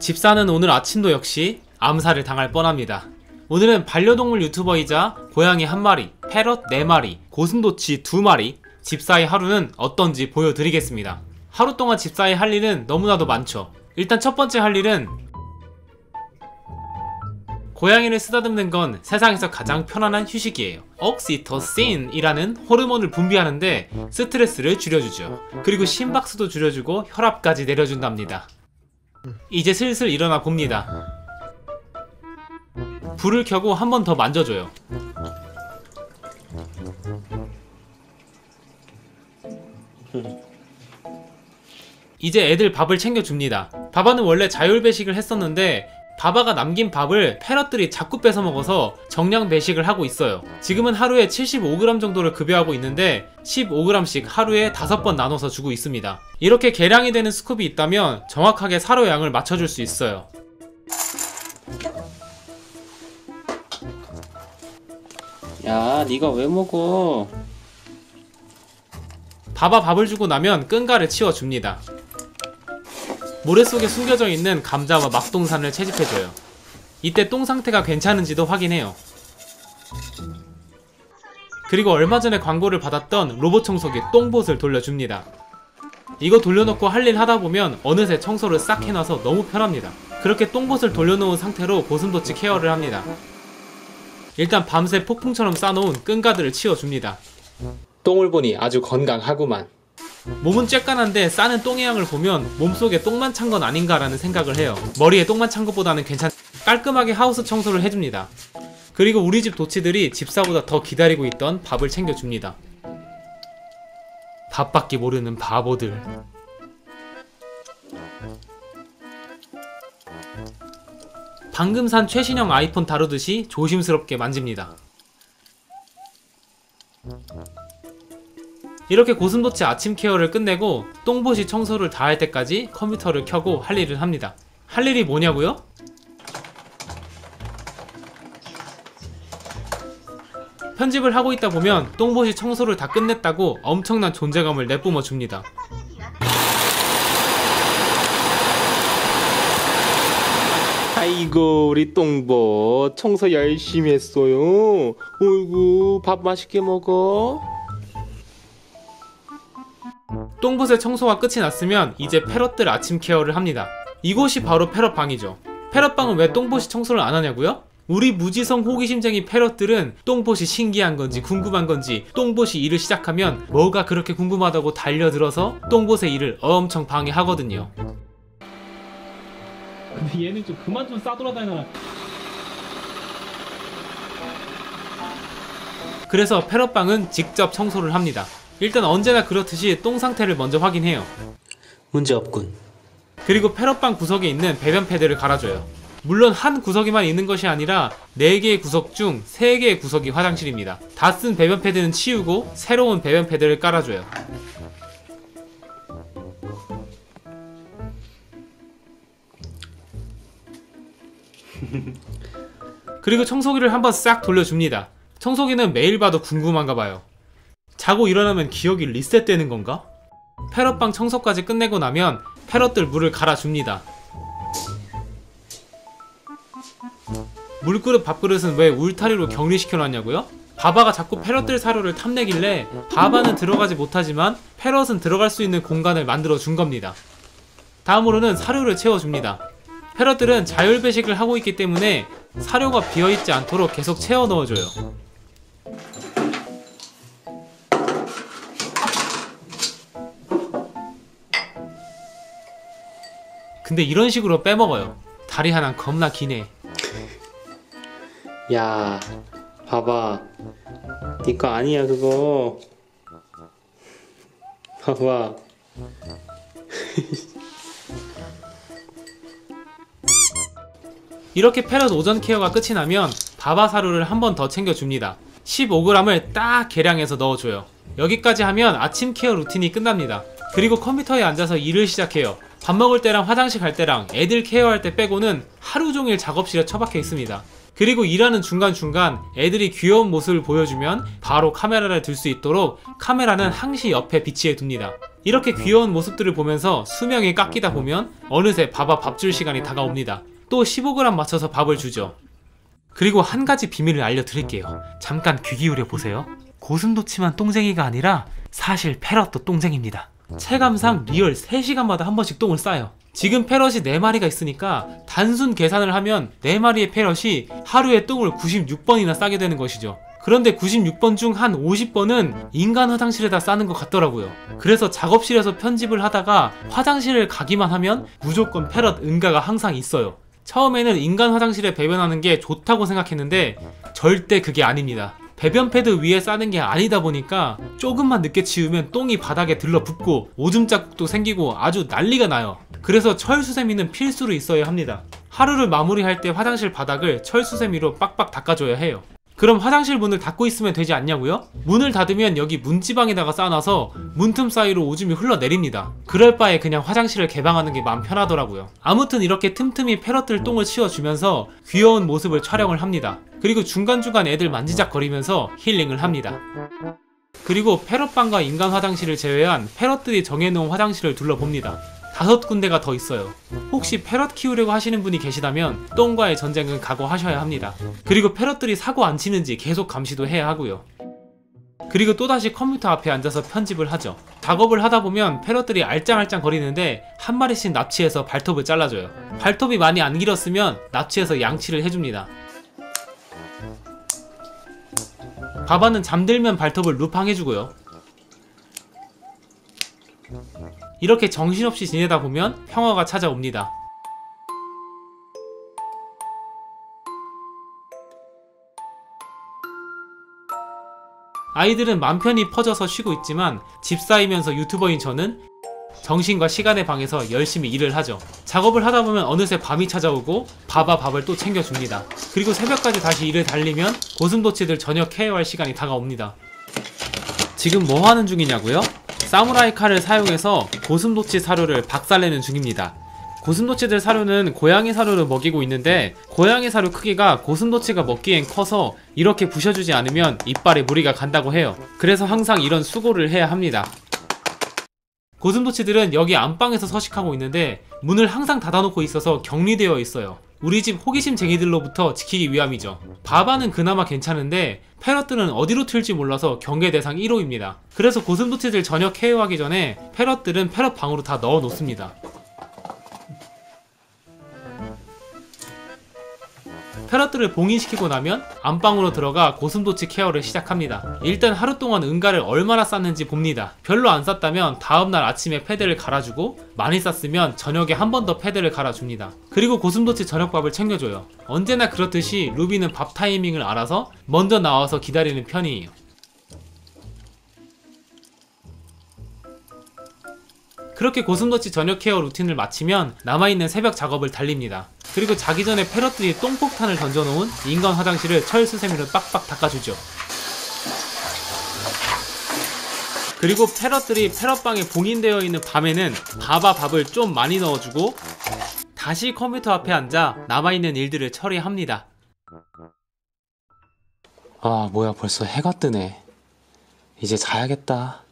집사는 오늘 아침도 역시 암살을 당할 뻔합니다. 오늘은 반려동물 유튜버이자 고양이 한 마리, 패럿 네 마리, 고슴도치 두 마리, 집사의 하루는 어떤지 보여드리겠습니다. 하루 동안 집사의 할 일은 너무나도 많죠. 일단 첫 번째 할 일은 고양이를 쓰다듬는 건 세상에서 가장 편안한 휴식이에요. 옥시토신이라는 호르몬을 분비하는데 스트레스를 줄여주죠. 그리고 심박수도 줄여주고 혈압까지 내려준답니다. 이제 슬슬 일어나 봅니다. 불을 켜고 한 번 더 만져줘요. 이제 애들 밥을 챙겨줍니다. 바바는 원래 자율 배식을 했었는데 바바가 남긴 밥을 패럿들이 자꾸 뺏어 먹어서 정량 배식을 하고 있어요. 지금은 하루에 75g 정도를 급여하고 있는데 15g씩 하루에 5번 나눠서 주고 있습니다. 이렇게 계량이 되는 스쿱이 있다면 정확하게 사료 양을 맞춰줄 수 있어요. 야, 네가 왜 먹어? 바바 밥을 주고 나면 끈가를 치워줍니다. 모래 속에 숨겨져 있는 감자와 막동산을 채집해줘요. 이때 똥 상태가 괜찮은지도 확인해요. 그리고 얼마 전에 광고를 받았던 로봇 청소기 똥봇을 돌려줍니다. 이거 돌려놓고 할 일 하다 보면 어느새 청소를 싹 해놔서 너무 편합니다. 그렇게 똥봇을 돌려놓은 상태로 고슴도치 케어를 합니다. 일단 밤새 폭풍처럼 싸놓은 끈가들을 치워줍니다. 똥을 보니 아주 건강하구만. 몸은 쬐깐한데 싸는 똥의 양을 보면 몸속에 똥만 찬 건 아닌가라는 생각을 해요. 머리에 똥만 찬 것보다는 괜찮... 깔끔하게 하우스 청소를 해줍니다. 그리고 우리 집 도치들이 집사보다 더 기다리고 있던 밥을 챙겨줍니다. 밥밖에 모르는 바보들. 방금 산 최신형 아이폰 다루듯이 조심스럽게 만집니다. 이렇게 고슴도치 아침 케어를 끝내고 똥보시 청소를 다 할 때까지 컴퓨터를 켜고 할 일을 합니다. 할 일이 뭐냐고요? 편집을 하고 있다 보면 똥보시 청소를 다 끝냈다고 엄청난 존재감을 내뿜어 줍니다. 아이고, 우리 똥보 청소 열심히 했어요. 어이구, 밥 맛있게 먹어. 똥봇의 청소가 끝이 났으면 이제 패럿들 아침 케어를 합니다. 이곳이 바로 패럿방이죠. 패럿방은 왜 똥봇이 청소를 안 하냐고요? 우리 무지성 호기심쟁이 패럿들은 똥봇이 신기한 건지 궁금한 건지 똥봇이 일을 시작하면 뭐가 그렇게 궁금하다고 달려들어서 똥봇의 일을 엄청 방해하거든요. 근데 얘는 좀 그만 좀 싸돌아다녀라. 그래서 패럿방은 직접 청소를 합니다. 일단 언제나 그렇듯이 똥 상태를 먼저 확인해요. 문제 없군. 그리고 패럿방 구석에 있는 배변 패드를 갈아줘요. 물론 한 구석에만 있는 것이 아니라 4개의 구석 중 3개의 구석이 화장실입니다. 다 쓴 배변 패드는 치우고 새로운 배변 패드를 깔아줘요. 그리고 청소기를 한번 싹 돌려줍니다. 청소기는 매일 봐도 궁금한가 봐요. 자고 일어나면 기억이 리셋되는 건가? 패럿방 청소까지 끝내고 나면 패럿들 물을 갈아줍니다. 물그릇 밥그릇은 왜 울타리로 격리시켜놨냐고요? 바바가 자꾸 패럿들 사료를 탐내길래 바바는 들어가지 못하지만 패럿은 들어갈 수 있는 공간을 만들어 준 겁니다. 다음으로는 사료를 채워줍니다. 패럿들은 자율 배식을 하고 있기 때문에 사료가 비어있지 않도록 계속 채워 넣어줘요. 근데 이런 식으로 빼먹어요. 다리 하나 겁나 기네. 야, 봐봐. 네거 아니야, 그거. 봐봐. 이렇게 패럿 오전 케어가 끝이 나면 바바 사료를 한 번 더 챙겨줍니다. 15g을 딱 계량해서 넣어줘요. 여기까지 하면 아침 케어 루틴이 끝납니다. 그리고 컴퓨터에 앉아서 일을 시작해요. 밥 먹을 때랑 화장실 갈 때랑 애들 케어할 때 빼고는 하루 종일 작업실에 처박혀 있습니다. 그리고 일하는 중간중간 애들이 귀여운 모습을 보여주면 바로 카메라를 들 수 있도록 카메라는 항시 옆에 비치해 둡니다. 이렇게 귀여운 모습들을 보면서 수명이 깎이다 보면 어느새 밥아 밥 줄 시간이 다가옵니다. 또 15g 맞춰서 밥을 주죠. 그리고 한 가지 비밀을 알려드릴게요. 잠깐 귀 기울여 보세요. 고슴도치만 똥쟁이가 아니라 사실 페럿도 똥쟁입니다. 체감상 real 3시간마다 한 번씩 똥을 싸요. 지금 페럿이 4마리가 있으니까 단순 계산을 하면 4마리의 페럿이 하루에 똥을 96번이나 싸게 되는 것이죠. 그런데 96번 중 한 50번은 인간 화장실에다 싸는 것 같더라고요. 그래서 작업실에서 편집을 하다가 화장실을 가기만 하면 무조건 패럿 응가가 항상 있어요. 처음에는 인간 화장실에 배변하는 게 좋다고 생각했는데 절대 그게 아닙니다. 배변 패드 위에 싸는 게 아니다 보니까 조금만 늦게 치우면 똥이 바닥에 들러붙고 오줌 자국도 생기고 아주 난리가 나요. 그래서 철수세미는 필수로 있어야 합니다. 하루를 마무리할 때 화장실 바닥을 철수세미로 빡빡 닦아줘야 해요. 그럼 화장실 문을 닫고 있으면 되지 않냐고요? 문을 닫으면 여기 문지방에다가 쌓아놔서 문틈 사이로 오줌이 흘러내립니다. 그럴 바에 그냥 화장실을 개방하는 게 마음 편하더라고요. 아무튼 이렇게 틈틈이 패럿들 똥을 치워주면서 귀여운 모습을 촬영을 합니다. 그리고 중간중간 애들 만지작거리면서 힐링을 합니다. 그리고 패럿방과 인간 화장실을 제외한 패럿들이 정해놓은 화장실을 둘러봅니다. 다섯 군데가 더 있어요. 혹시 패럿 키우려고 하시는 분이 계시다면 똥과의 전쟁은 각오하셔야 합니다. 그리고 패럿들이 사고 안 치는지 계속 감시도 해야 하고요. 그리고 또다시 컴퓨터 앞에 앉아서 편집을 하죠. 작업을 하다 보면 패럿들이 알짱알짱 거리는데 한 마리씩 납치해서 발톱을 잘라줘요. 발톱이 많이 안 길었으면 납치해서 양치를 해줍니다. 바바는 잠들면 발톱을 루팡해주고요. 이렇게 정신없이 지내다 보면 평화가 찾아옵니다. 아이들은 맘 편히 퍼져서 쉬고 있지만 집사이면서 유튜버인 저는 정신과 시간의 방에서 열심히 일을 하죠. 작업을 하다 보면 어느새 밤이 찾아오고 밥아 밥을 또 챙겨줍니다. 그리고 새벽까지 다시 일을 달리면 고슴도치들 저녁 케어할 시간이 다가옵니다. 지금 뭐 하는 중이냐고요? 사무라이 칼을 사용해서 고슴도치 사료를 박살내는 중입니다. 고슴도치들 사료는 고양이 사료를 먹이고 있는데 고양이 사료 크기가 고슴도치가 먹기엔 커서 이렇게 부셔주지 않으면 이빨에 무리가 간다고 해요. 그래서 항상 이런 수고를 해야 합니다. 고슴도치들은 여기 안방에서 서식하고 있는데 문을 항상 닫아놓고 있어서 격리되어 있어요. 우리 집 호기심쟁이들로부터 지키기 위함이죠. 바바는 그나마 괜찮은데 패럿들은 어디로 튈지 몰라서 경계 대상 1호입니다. 그래서 고슴도치들 저녁 케어하기 전에 패럿들은 패럿 방으로 다 넣어 놓습니다. 패럿들을 봉인시키고 나면 안방으로 들어가 고슴도치 케어를 시작합니다. 일단 하루 동안 응가를 얼마나 쌌는지 봅니다. 별로 안 쌌다면 다음날 아침에 패드를 갈아주고 많이 쌌으면 저녁에 한 번 더 패드를 갈아줍니다. 그리고 고슴도치 저녁밥을 챙겨줘요. 언제나 그렇듯이 루비는 밥 타이밍을 알아서 먼저 나와서 기다리는 편이에요. 그렇게 고슴도치 저녁 케어 루틴을 마치면 남아있는 새벽 작업을 달립니다. 그리고 자기 전에 패럿들이 똥폭탄을 던져놓은 인간 화장실을 철수세미로 빡빡 닦아주죠. 그리고 패럿들이 패럿방에 봉인되어 있는 밤에는 밥아 밥을 좀 많이 넣어주고 다시 컴퓨터 앞에 앉아 남아있는 일들을 처리합니다. 아, 뭐야, 벌써 해가 뜨네. 이제 자야겠다.